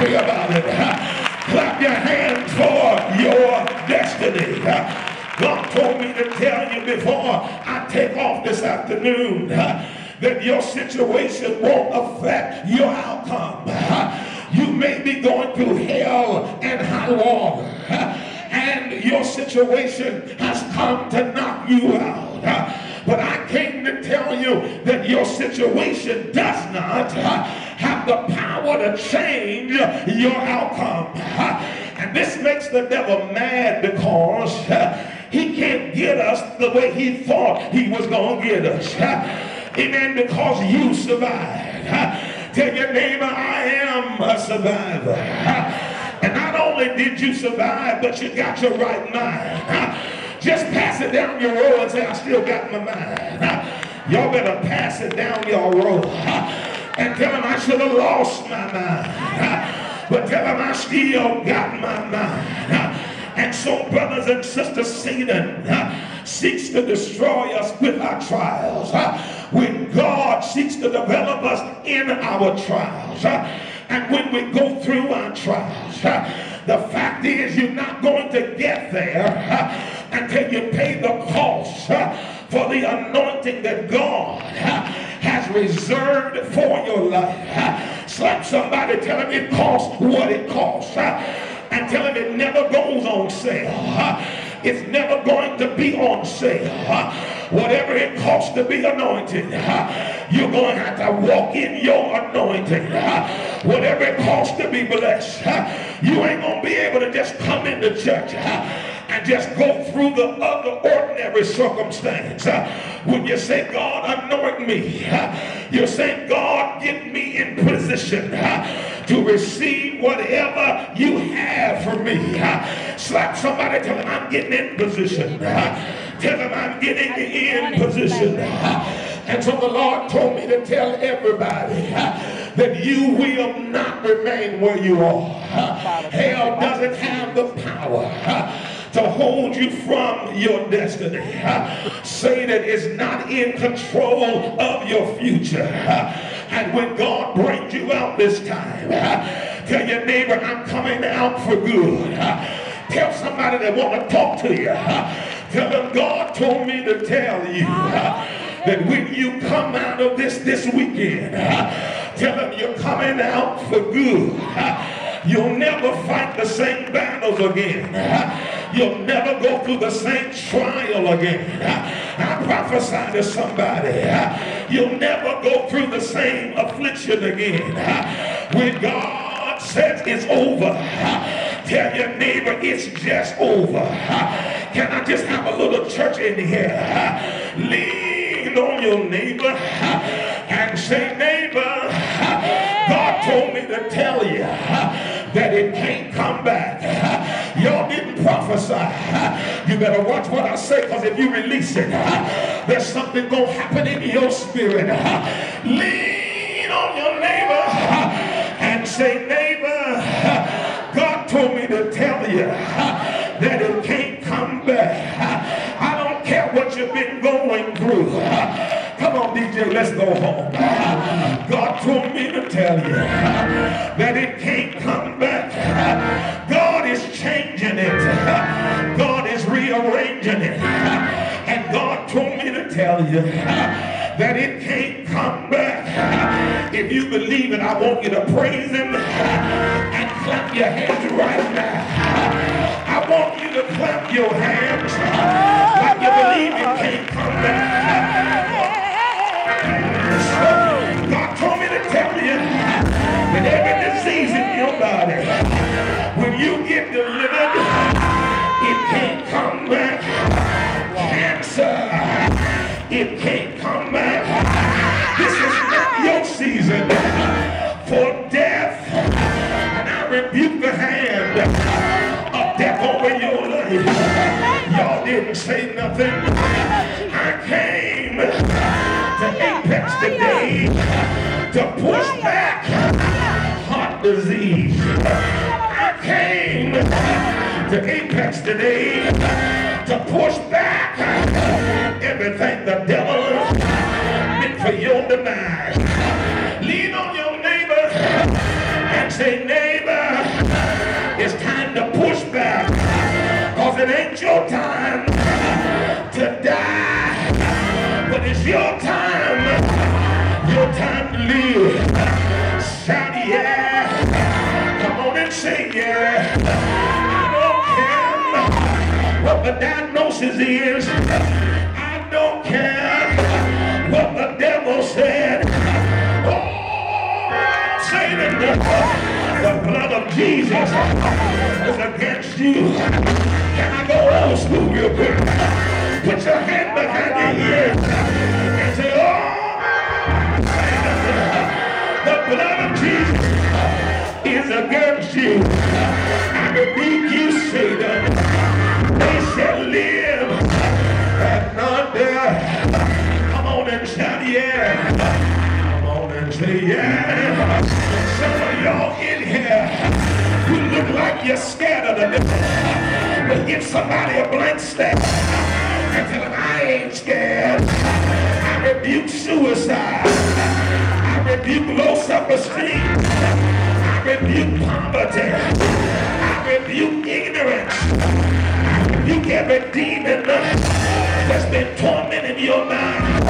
happy about it. Clap your hands for your destiny. God told me to tell you before I take off this afternoon that your situation won't affect your outcome. You may be going through hell and high water, and your situation has come to knock you out. But I came to tell you that your situation does not have the power to change your outcome. And this makes the devil mad because he can't get us the way he thought he was going to get us. Amen. Because you survived. Tell your neighbor, I am a survivor. And not only did you survive, but you got your right mind. Just pass it down your road and say, I still got my mind. Y'all better pass it down your road and tell him I should have lost my mind. But tell him I still got my mind. And so, brothers and sisters, Satan seeks to destroy us with our trials. When God seeks to develop us in our trials. And when we go through our trials, the fact is you're not going to get there until you pay the cost for the anointing that God reserved for your life. Slap somebody, tell him it costs what it costs. And tell him it never goes on sale. It's never going to be on sale. Whatever it costs to be anointed, you're going to have to walk in your anointing. Whatever it costs to be blessed, you ain't going to be able to just come into church and just go through the other ordinary circumstance. Uh, when you say, God, anoint me, uh, you're saying, God, get me in position uh, to receive whatever you have for me. Slap somebody, tell them I'm getting in position. Tell them I'm getting in position. And so the Lord told me to tell everybody that you will not remain where you are. Hell doesn't have the power to hold you from your destiny. Satan is not in control of your future. And when God brings you out this time, tell your neighbor, I'm coming out for good. Tell somebody that want to talk to you. Tell them God told me to tell you that when you come out of this this weekend, tell them you're coming out for good. You'll never fight the same battles again. You'll never go through the same trial again. I prophesy to somebody. You'll never go through the same affliction again. When God says it's over, tell your neighbor it's just over. Can I just have a little church in here? Lean on your neighbor and say, neighbor, better watch what I say because if you release it, there's something going to happen in your spirit. Lean on your neighbor and say, neighbor, God told me to tell you you that it can't come back. If you believe it, I want you to praise him and clap your hands right now. I want you to clap your hands it can't come back. This is not your season for death. And I rebuke the hand of death over your life. Y'all didn't say nothing. I came to Apex today to push back heart disease. I came to Apex today to push back tonight. Lean on your neighbor and say, neighbor, it's time to push back. Cause it ain't your time to die. But it's your time, your time to live. Shout yeah. Come on and sing yeah. I don't care what the diagnosis is. I don't care. Oh, Satan. The blood of Jesus is against you. Can I go old school real quick? Put your hand behind your ear and say, oh, the blood of Jesus is against you. I rebuke you, Satan. They shall live and not die. Come on and shout, yeah. Come on and say, yeah. Some y'all in here, you look like you're scared of the devil. But give somebody a blank stare and tell them I ain't scared. I rebuke suicide. I rebuke low self-esteem. I rebuke poverty. I rebuke ignorance. I rebuke every demon that's been tormenting your mind.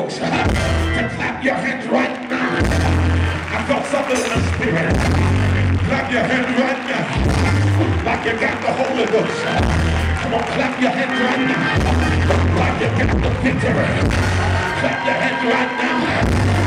folks to clap your hands right now. I felt something in the spirit. Clap your hands right now. Like you got the Holy Ghost. Come on, clap your hands right now. Like you got the victory. Clap your hands right now.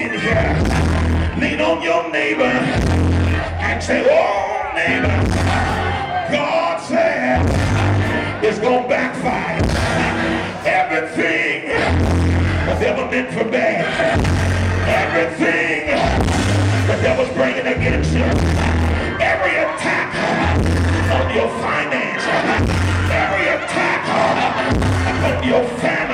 In here. Lean on your neighbor and say, oh, neighbor, God said it's going to backfire. Everything the ever meant for bad. Everything the devil's bringing against you. Every attack on your finance, every attack on your family,